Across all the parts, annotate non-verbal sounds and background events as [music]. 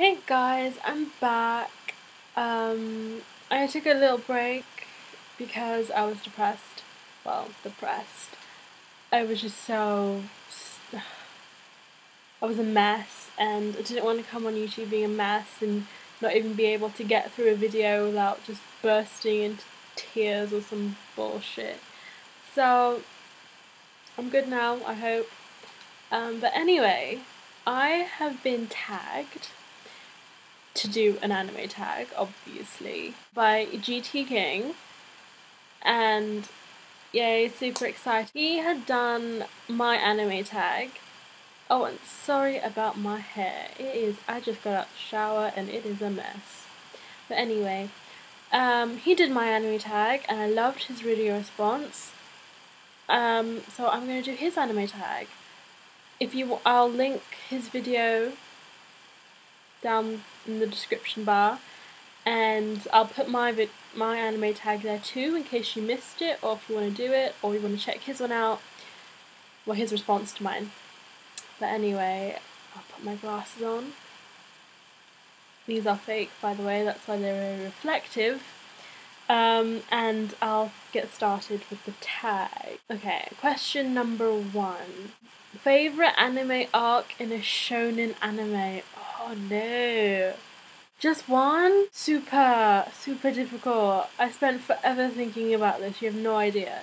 Hey guys, I'm back. Um, I took a little break because I was depressed. Well, depressed. I was just so. [sighs] I was a mess and I didn't want to come on YouTube being a mess and not even be able to get through a video without just bursting into tears or some bullshit. So, I'm good now, I hope. Um, but anyway, I have been tagged to do an anime tag, obviously, by GT King. And yay, super excited. He had done my anime tag. Oh, and sorry about my hair. It is, I just got out the shower and it is a mess. But anyway, um, he did my anime tag and I loved his video response. Um, so I'm going to do his anime tag. If you, I'll link his video down in the description bar. And I'll put my my anime tag there too in case you missed it or if you want to do it or you want to check his one out. Well his response to mine. But anyway I'll put my glasses on. These are fake by the way that's why they're very reflective. Um, and I'll get started with the tag. Okay question number one. Favorite anime arc in a shonen anime Oh no. Just one? Super, super difficult. I spent forever thinking about this, you have no idea.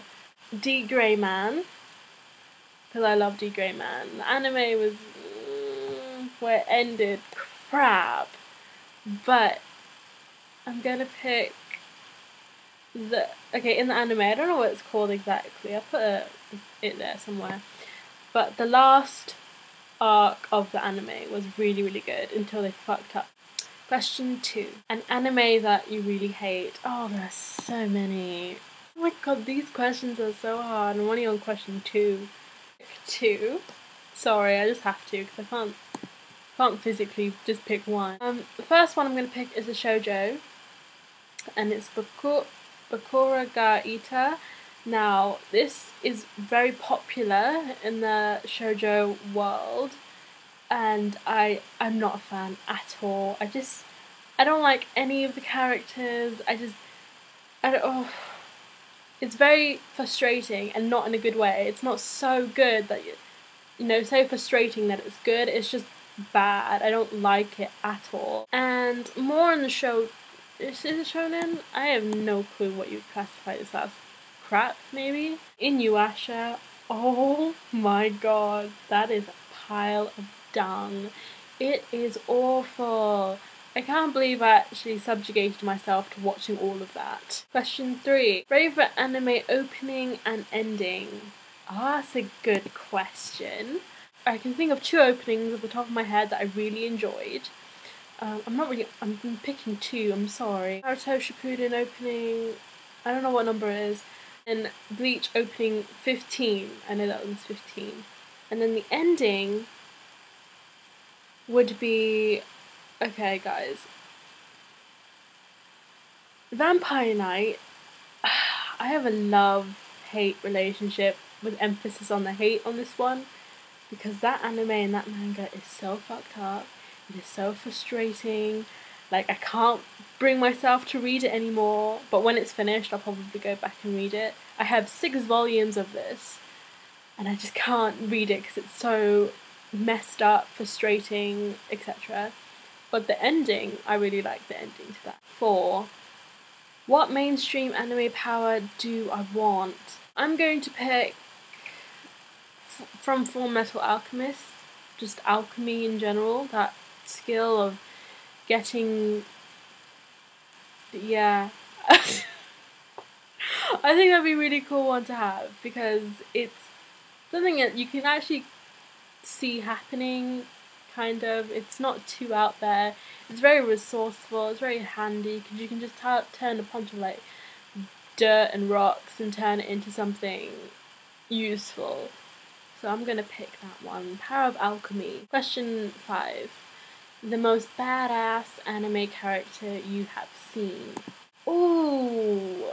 D Gray Man. Because I love D Gray Man. The anime was mm, where it ended. Crap. But I'm gonna pick the okay in the anime. I don't know what it's called exactly. I put a, it there somewhere. But the last arc of the anime was really, really good until they fucked up. Question two. An anime that you really hate. Oh, there are so many. Oh my god, these questions are so hard. I'm only on question two. Two. Sorry, I just have to because I can't can't physically just pick one. Um, the first one I'm going to pick is a shoujo, and it's Bokura ga Ita now, this is very popular in the shoujo world, and I I'm not a fan at all. I just I don't like any of the characters. I just I don't. Oh, it's very frustrating and not in a good way. It's not so good that you you know so frustrating that it's good. It's just bad. I don't like it at all. And more on the show. Is it shonen? I have no clue what you would classify this as crap, maybe. Inuyasha, oh my god, that is a pile of dung. It is awful. I can't believe I actually subjugated myself to watching all of that. Question three. Favorite anime opening and ending? Ah, that's a good question. I can think of two openings at the top of my head that I really enjoyed. Um, I'm not really, I'm picking two, I'm sorry. Naruto Shippuden opening, I don't know what number it is and Bleach opening 15. I know that one's 15. And then the ending would be okay, guys. Vampire Knight. [sighs] I have a love hate relationship with emphasis on the hate on this one because that anime and that manga is so fucked up. It is so frustrating. Like I can't bring myself to read it anymore, but when it's finished, I'll probably go back and read it. I have six volumes of this, and I just can't read it because it's so messed up, frustrating, etc. But the ending, I really like the ending to that. Four. What mainstream anime power do I want? I'm going to pick from Full Metal Alchemist, just alchemy in general, that skill of getting yeah. [laughs] I think that'd be a really cool one to have because it's something that you can actually see happening kind of. It's not too out there. It's very resourceful. It's very handy because you can just turn a bunch of like dirt and rocks and turn it into something useful. So i'm gonna pick that one. Power of alchemy. Question five the most badass anime character you have seen. Ooh,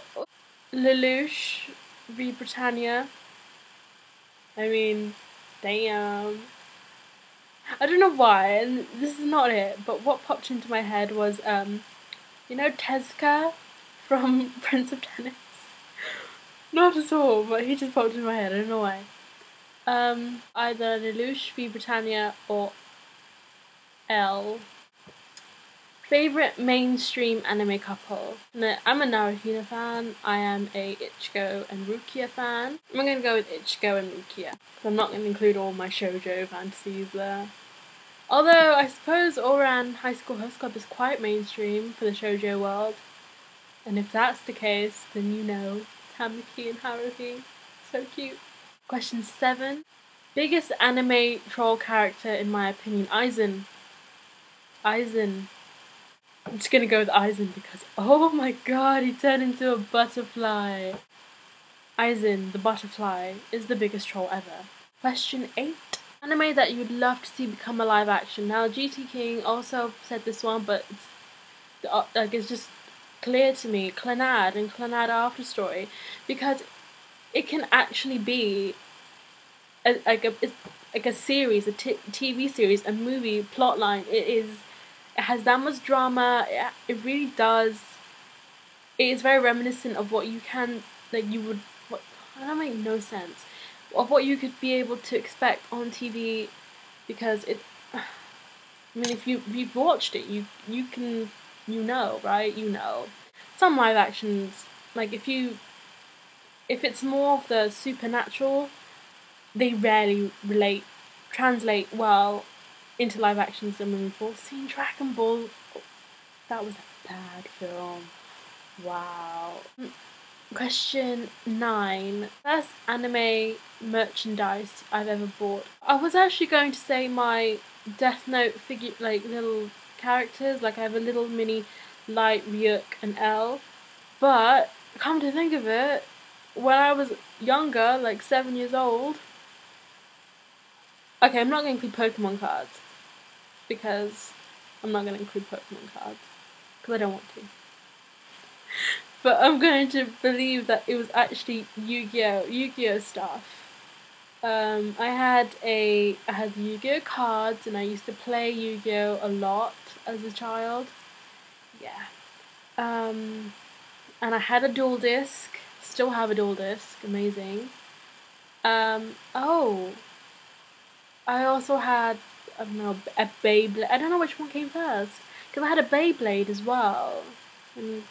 Lelouch v Britannia. I mean, damn. I don't know why, and this is not it, but what popped into my head was, um, you know Tezuka from [laughs] Prince of Tennis? [laughs] not at all, but he just popped in my head, I don't know why. Um, either Lelouch v Britannia or L. Favorite mainstream anime couple? No, I'm a Naruhina fan. I am a Ichigo and Rukia fan. I'm gonna go with Ichigo and Rukia. I'm not gonna include all my shoujo fantasies there. Although I suppose Ouran High School Host Club is quite mainstream for the shoujo world. And if that's the case, then you know Tamaki and Haruhi. So cute. Question 7. Biggest anime troll character in my opinion, Aizen. Aizen. I'm just gonna go with Aizen because oh my god, he turned into a butterfly. Aizen, the butterfly, is the biggest troll ever. Question 8. Anime that you'd love to see become a live action. Now GT King also said this one, but it's uh, like it's just clear to me, Clannad and Clannad After Story, because it can actually be a, like a like a series, a t- TV series, a movie plotline. It is it has that much drama. It, it really does. It is very reminiscent of what you can like you would. What that make no sense of what you could be able to expect on TV, because it. I mean, if you if you've watched it, you you can you know right you know some live actions like if you if it's more of the supernatural, they rarely relate, translate well into live than moving forward. Seeing Dragon Ball, that was a bad film. Wow. Question nine. Best anime merchandise I've ever bought. I was actually going to say my Death Note figure, like little characters. Like I have a little mini Light, Ryuk, and L. But come to think of it, when I was younger, like seven years old. Okay, I'm not going to include Pokemon cards because I'm not going to include Pokemon cards because I don't want to. [laughs] but I'm going to believe that it was actually Yu-Gi-Oh, Yu-Gi-Oh stuff. Um, I had a I had Yu-Gi-Oh cards and I used to play Yu-Gi-Oh a lot as a child. Yeah. Um, and I had a Duel Disk Still have a Duel Disk. Amazing. Um, oh. I also had, I don't know, a Beyblade. I don't know which one came first. Because I had a Beyblade as well. And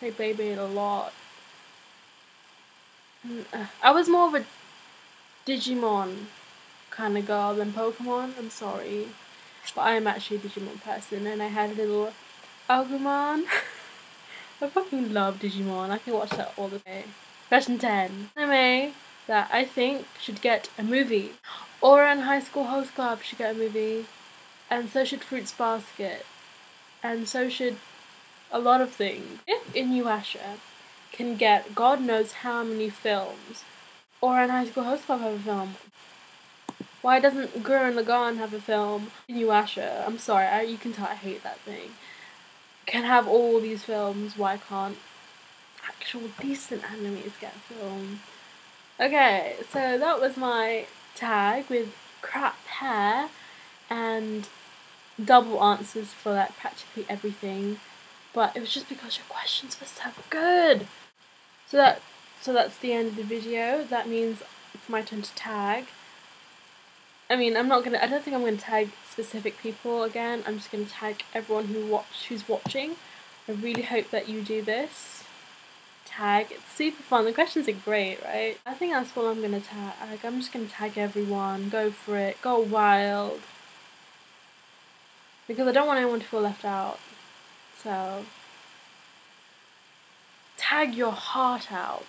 I played Beyblade a lot. And, uh, I was more of a Digimon kind of girl than Pokemon. I'm sorry. But I am actually a Digimon person. And I had a little Agumon. [laughs] I fucking love Digimon. I can watch that all the day. Question 10. Anime that I think should get a movie. Ouran High School Host Club should get a movie. And so should Fruits Basket. And so should a lot of things. If Inuyasha can get God knows how many films, Ouran High School Host Club have a film, why doesn't Gurren Lagann have a film? Inuyasha, I'm sorry, I, you can tell I hate that thing. Can have all these films, why can't actual decent animes get a film? Okay, so that was my tag with crap hair and double answers for like practically everything. But it was just because your questions were so good. So that so that's the end of the video. That means it's my turn to tag. I mean, I'm not gonna. I don't think I'm gonna tag specific people again. I'm just gonna tag everyone who watch who's watching. I really hope that you do this tag. It's super fun. The questions are great, right? I think that's what I'm gonna tag. I'm just gonna tag everyone. Go for it. Go wild. Because I don't want anyone to feel left out. So, tag your heart out.